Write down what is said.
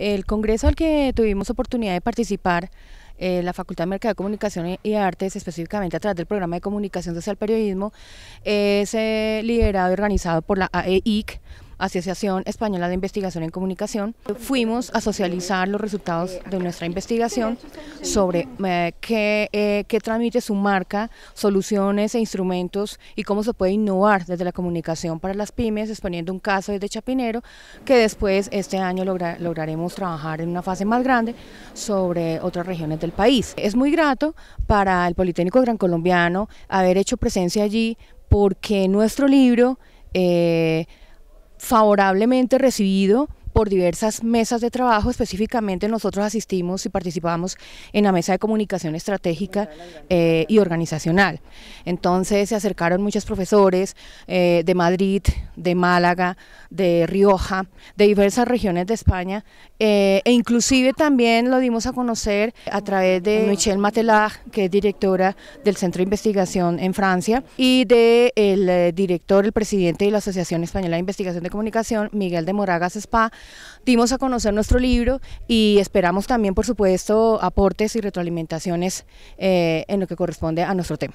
El congreso al que tuvimos oportunidad de participar eh, la Facultad de Mercado de Comunicación y Artes, específicamente a través del programa de Comunicación Social Periodismo, es eh, liderado y organizado por la AEIC, Asociación Española de Investigación en Comunicación. Fuimos a socializar los resultados de nuestra investigación sobre eh, qué, eh, qué, transmite su marca, soluciones e instrumentos y cómo se puede innovar desde la comunicación para las pymes, exponiendo un caso desde Chapinero, que después este año lograremos trabajar en una fase más grande sobre otras regiones del país. Es muy grato para el Politécnico Gran Colombiano haber hecho presencia allí porque nuestro libro eh, favorablemente recibido por diversas mesas de trabajo, específicamente nosotros asistimos y participamos en la mesa de comunicación estratégica eh, y organizacional. Entonces se acercaron muchos profesores eh, de Madrid, de Málaga, de Rioja, de diversas regiones de España eh, e inclusive también lo dimos a conocer a través de Michelle Matelag, que es directora del Centro de Investigación en Francia, y del el director, el presidente de la Asociación Española de Investigación de Comunicación, Miguel de Moragas Spa, dimos a conocer nuestro libro y esperamos también, por supuesto, aportes y retroalimentaciones eh, en lo que corresponde a nuestro tema.